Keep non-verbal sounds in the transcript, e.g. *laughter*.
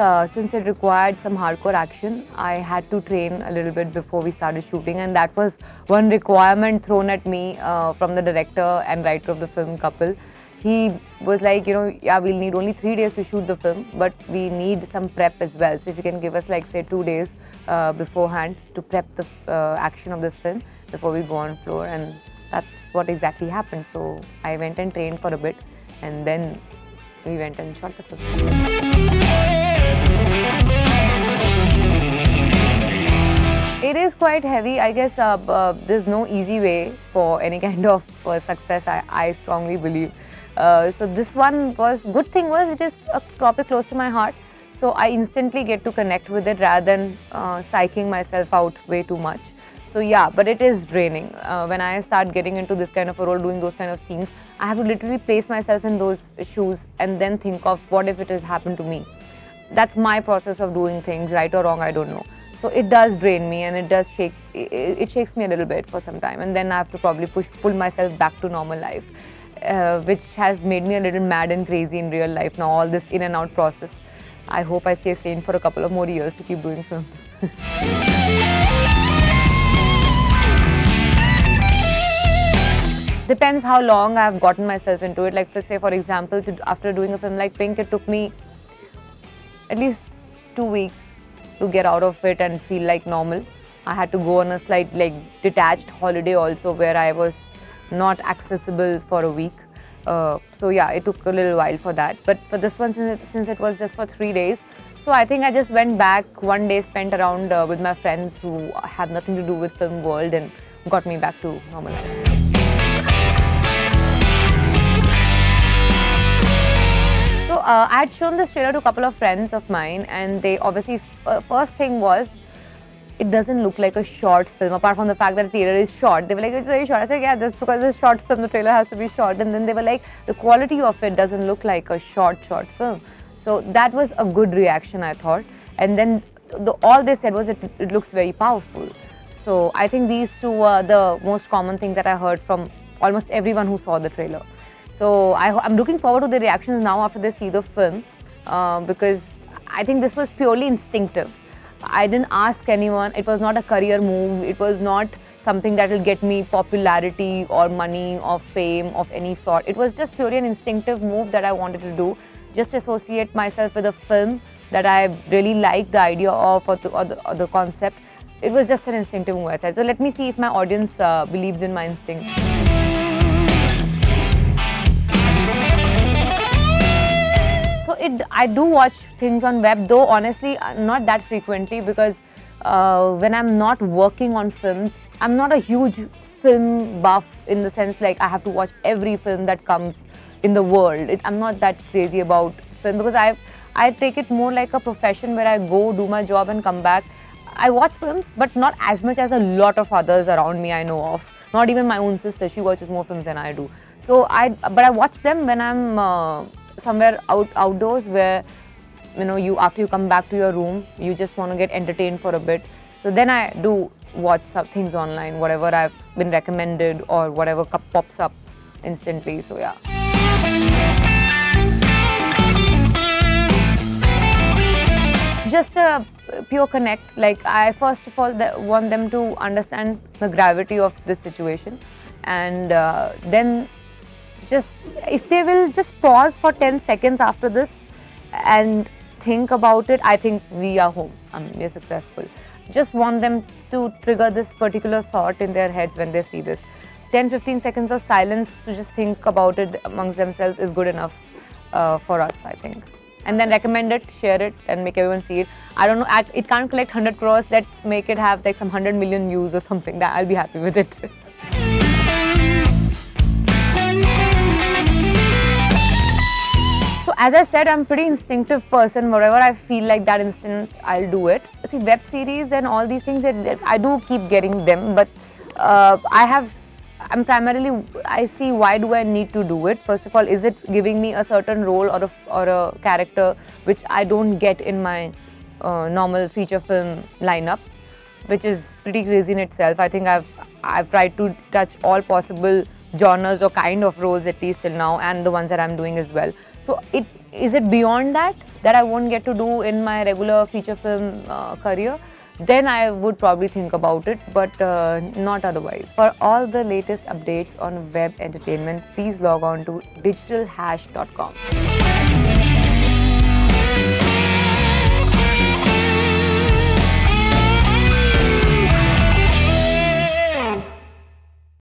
uh, since it required some hardcore action, I had to train a little bit before we started shooting, and that was one requirement thrown at me uh, from the director and writer of the film, Kapil. He was like, you know, yeah, we'll need only three days to shoot the film, but we need some prep as well. So if you can give us, like, say, two days uh, beforehand to prep the uh, action of this film before we go on floor, and that's what exactly happened. So I went and trained for a bit, and then we went and shot the film. It is quite heavy. I guess uh, uh, there's no easy way for any *laughs* kind of uh, success. I, I strongly believe. Uh, so this one was good thing was it is a topic close to my heart. So I instantly get to connect with it rather than uh, psyching myself out way too much. So yeah, but it is draining. Uh, when I start getting into this kind of a role, doing those kind of scenes, I have to literally place myself in those shoes and then think of what if it has happened to me. That's my process of doing things, right or wrong, I don't know. So it does drain me and it does shake, it, shakes me a little bit for some time and then I have to probably push, pull myself back to normal life. Uh, which has made me a little mad and crazy in real life now, all this in and out process. I hope I stay sane for a couple of more years to keep doing films. *laughs* Depends how long I've gotten myself into it. Like, for say, for example, to, after doing a film like Pink, it took me at least two weeks to get out of it and feel like normal. I had to go on a slight, like, detached holiday also where I was not accessible for a week. Uh, so yeah, it took a little while for that. But for this one, since it, since it was just for three days, so I think I just went back one day spent around uh, with my friends who have nothing to do with film world and got me back to normal life. Uh, I had shown this trailer to a couple of friends of mine, and they obviously uh, first thing was it doesn't look like a short film. Apart from the fact that the trailer is short, they were like, "It's very short." I said, "Yeah, just because it's a short film, the trailer has to be short." And then they were like, "The quality of it doesn't look like a short, short film." So that was a good reaction, I thought. And then the, all they said was it, it looks very powerful. So I think these two were the most common things that I heard from almost everyone who saw the trailer. So I, am looking forward to the reactions now after they see the film uh, because I think this was purely instinctive. I didn't ask anyone. It was not a career move. It was not something that will get me popularity or money or fame of any sort. It was just purely an instinctive move that I wanted to do. Just associate myself with a film that I really like the idea of or the, or the, or the concept. It was just an instinctive move I said. So let me see if my audience uh, believes in my instinct. So it, I do watch things on web, though honestly uh, not that frequently because uh, when I'm not working on films, I'm not a huge film buff in the sense like I have to watch every film that comes in the world. It, I'm not that crazy about film because I I take it more like a profession where I go do my job and come back. I watch films, but not as much as a lot of others around me I know of. Not even my own sister; she watches more films than I do. So I, but I watch them when I'm. Uh, somewhere out outdoors where you know you after you come back to your room you just want to get entertained for a bit. So then i do watch some things online whatever i've been recommended or whatever pops up instantly so yeah. Just a pure connect like i first of all want them to understand the gravity of this situation and uh, then just if they will just pause for 10 seconds after this and think about it i think we are home. I mean, we're successful. Just want them to trigger this particular thought in their heads when they see this. 10 15 seconds of silence to just think about it amongst themselves is good enough uh, for us i think. And then recommend it share it and make everyone see it. I don't know it can't collect 100 crores. Let's make it have like some 100 million views or something. That i'll be happy with it *laughs* as I said, I'm pretty instinctive person. Whatever I feel like that instant, I'll do it. See, web series and all these things, I do keep getting them, but uh, I have, I'm primarily, I see why do I need to do it. First of all, is it giving me a certain role or a, or a character which I don't get in my uh, normal feature film lineup, which is pretty crazy in itself. I think I've, I've tried to touch all possible genres or kind of roles at least till now and the ones that I'm doing as well. So it is it beyond that? that I won't get to do in my regular feature film uh, career, then I would probably think about it, but uh, not otherwise. For all the latest updates on web entertainment, please log on to digitalhash.com.